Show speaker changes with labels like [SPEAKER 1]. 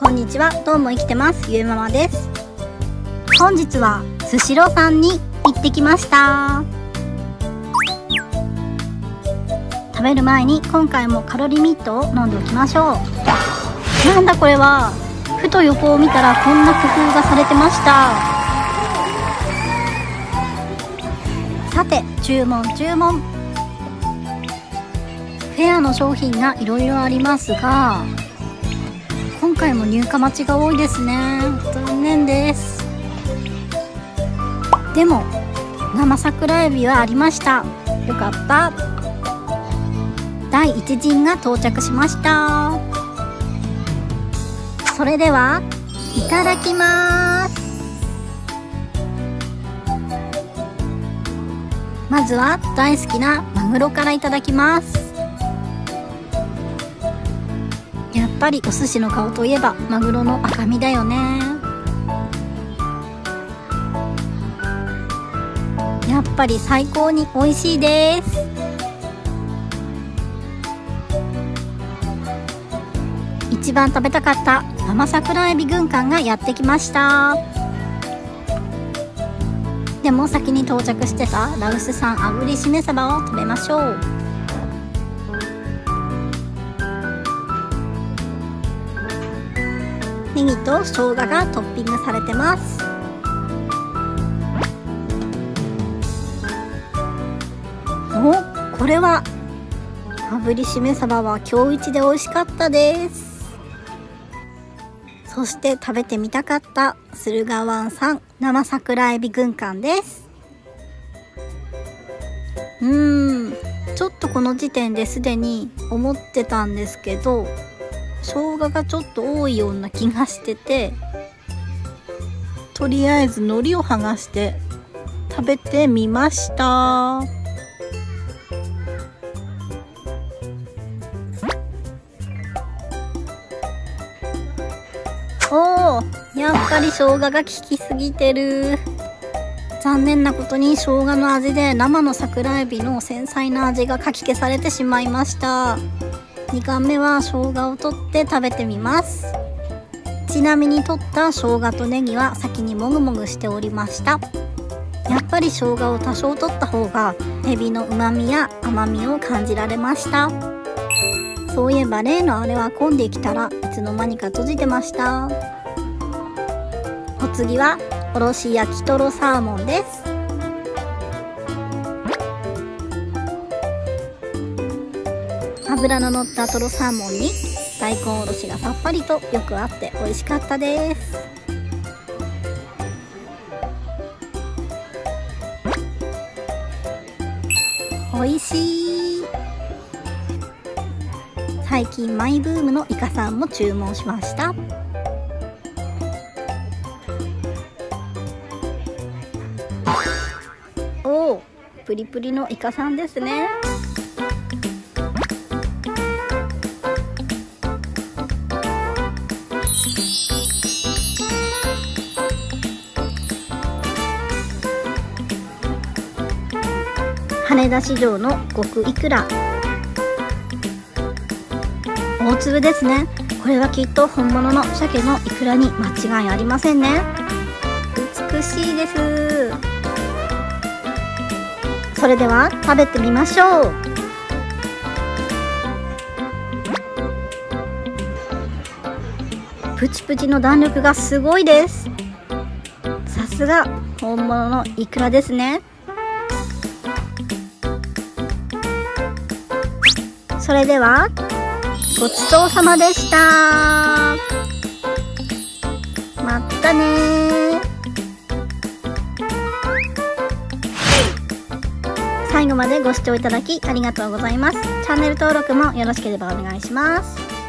[SPEAKER 1] こんにちは。どうも生きてます。ゆえママです。本日はスシローさんに行ってきました。食べる前に今回もカロリーミットを飲んでおきましょう。なんだこれは。ふと横を見たらこんな工夫がされてました。さて注文注文。フェアの商品がいろいろありますが回も入荷待ちが多いですね。残念です。でも生桜エビはありました。よかった。第1陣が到着しました。それではいただきます。まずは大好きなマグロからいただきます。やっぱりお寿司の顔といえばマグロの赤身だよね。やっぱり最高に美味しいです。一番食べたかった生桜エビ軍艦がやってきました。でも先に到着してたラウス産炙りしめ鯖を食べましょう。ネギと生姜がトッピングされてます。おこれは炙りしめ鯖は今日一で美味しかったです。そして食べてみたかった駿河湾産生桜エビ軍艦です。うーんちょっとこの時点ですでに思ってたんですけど生姜がちょっと多いような気がしててとりあえず海苔を剥がして食べてみました。おおやっぱり生姜が効きすぎてる。残念なことに生姜の味で生の桜エビの繊細な味がかき消されてしまいました。2貫目は生姜を取って食べてみます。ちなみに取った生姜とネギは先にもぐもぐしておりました。やっぱり生姜を多少取った方がエビの旨味や甘みを感じられました。そういえば例のあれは混んできたらいつの間にか閉じてました。お次はおろし焼きとろサーモンです。脂の乗ったとろサーモンに大根おろしがさっぱりとよく合って美味しかったです。美味しい。最近マイブームのイカさんも注文しました。おおプリプリのイカさんですね。羽田市場の極イクラ大粒ですね。これはきっと本物の鮭のイクラに間違いありませんね。美しいです。それでは食べてみましょう。プチプチの弾力がすごいです。さすが本物のイクラですね。それではごちそうさまでした。またね。最後までご視聴いただきありがとうございます。チャンネル登録もよろしければお願いします。